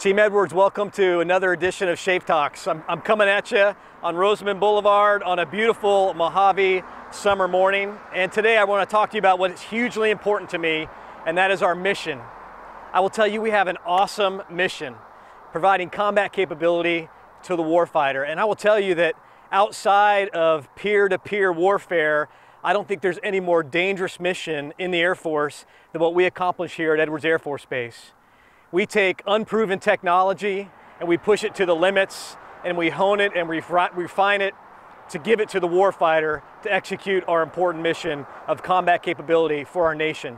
Team Edwards, welcome to another edition of SCHAEF Talks. I'm, I'm, coming at you on Rosamond Boulevard on a beautiful Mojave summer morning. And today I want to talk to you about what is hugely important to me, and that is our mission. I will tell you we have an awesome mission, providing combat capability to the warfighter. And I will tell you that outside of peer-to-peer -peer warfare, I don't think there's any more dangerous mission in the Air Force than what we accomplish here at Edwards Air Force Base. We take unproven technology and we push it to the limits and we hone it and refine it to give it to the warfighter to execute our important mission of combat capability for our nation.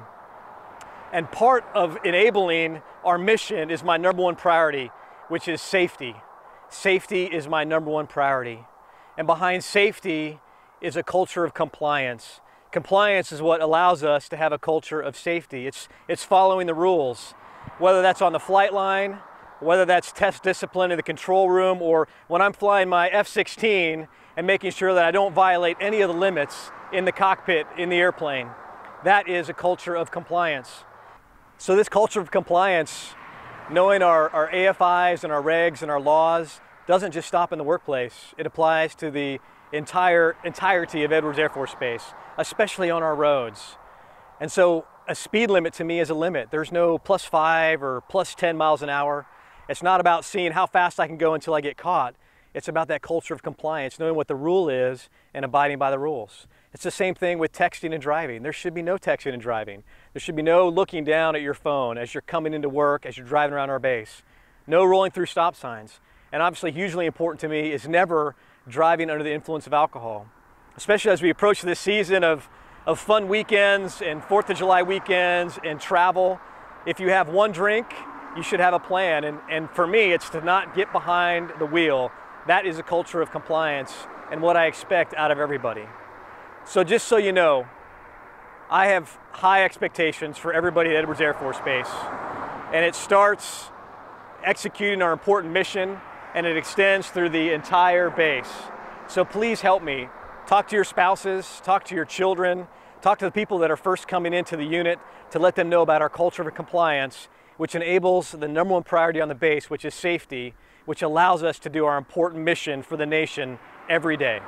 And part of enabling our mission is my number one priority, which is safety. Safety is my number one priority. And behind safety is a culture of compliance. Compliance is what allows us to have a culture of safety. It's, it's following the rules whether that's on the flight line, whether that's test discipline in the control room, or when I'm flying my F-16 and making sure that I don't violate any of the limits in the cockpit in the airplane. That is a culture of compliance. So this culture of compliance, knowing our, our AFIs and our regs and our laws, doesn't just stop in the workplace. It applies to the entire entirety of Edwards Air Force Base, especially on our roads. And so a speed limit to me is a limit. There's no plus five or plus 10 miles an hour. It's not about seeing how fast I can go until I get caught. It's about that culture of compliance, knowing what the rule is and abiding by the rules. It's the same thing with texting and driving. There should be no texting and driving. There should be no looking down at your phone as you're coming into work, as you're driving around our base. No rolling through stop signs. And obviously hugely important to me is never driving under the influence of alcohol. Especially as we approach this season of of fun weekends and Fourth of July weekends and travel. If you have one drink, you should have a plan. And, and for me, it's to not get behind the wheel. That is a culture of compliance and what I expect out of everybody. So just so you know, I have high expectations for everybody at Edwards Air Force Base. And it starts executing our important mission and it extends through the entire base. So please help me Talk to your spouses, talk to your children, talk to the people that are first coming into the unit to let them know about our culture of compliance, which enables the number one priority on the base, which is safety, which allows us to do our important mission for the nation every day.